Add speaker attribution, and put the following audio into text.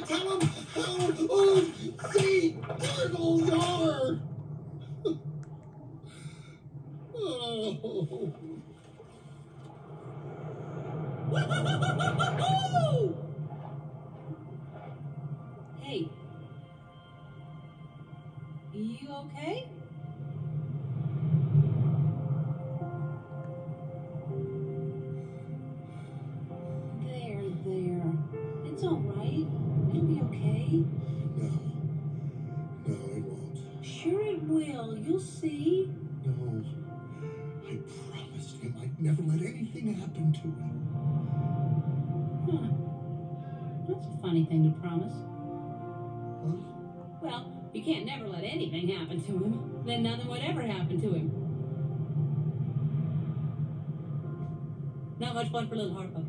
Speaker 1: Tell him how old sea turtles are.
Speaker 2: Hey. You okay? There, there. It's all right. It'll be okay.
Speaker 1: No. No, it won't.
Speaker 2: Sure it will. You'll see.
Speaker 1: No. I promised him I'd never let anything happen to him.
Speaker 2: Huh. That's a funny thing to promise.
Speaker 1: What?
Speaker 2: Well, you can't never let anything happen to him. Then nothing would ever happen to him. Not much fun for little Harpo.